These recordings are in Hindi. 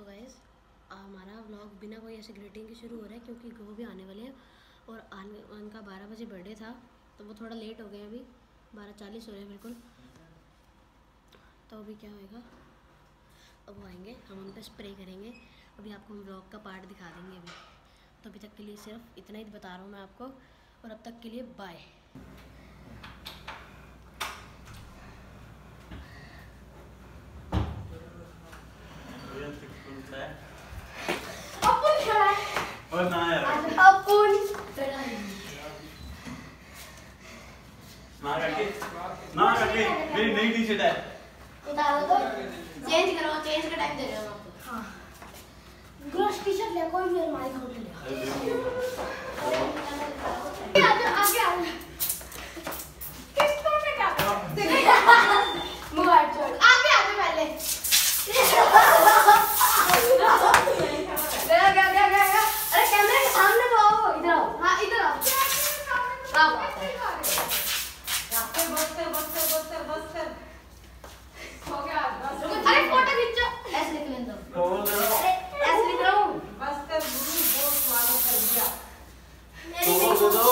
तो गैस हमारा व्लॉग बिना कोई ऐसे ग्रीटिंग के शुरू हो रहा है क्योंकि गो भी आने वाले हैं और आने, उनका बारह बजे बर्थडे था तो वो थोड़ा लेट हो गया अभी। बारह चालीस हो रहे हैं बिल्कुल। तो अभी क्या होएगा? अब वो आएँगे, हम उन पर स्प्रे करेंगे। अभी आपको हम व्लॉग का पार्ट दिखा देंगे अभी। तो अभी तक के लिए सिर्फ़ इतना ही बता रहा हूँ मैं आपको। और अब तक के लिए बाय अपन खड़ा है और ना यार अपन ना करके ना करके मेरी नई टी शर्ट है उतारो तो चेंज करो चेंज का टाइम दे रहे हो हाँ ग्रोस टी शर्ट ले कोई भी अलमारी खोल ले क्या बात है अरे फ़ोटो खींचो। ऐसे लिख लेना ऐसे लिख रहा हूँ। बस कर गुरु बहुत स्वागत कर दिया तोड़ दो। दो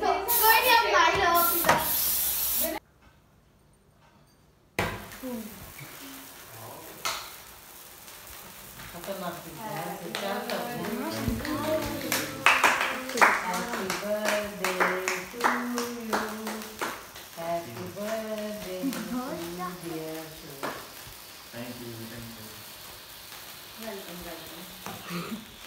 तो कोई नहीं हम लाई लो अपनी खतरनाक चीज़ है क्या 何か見られて。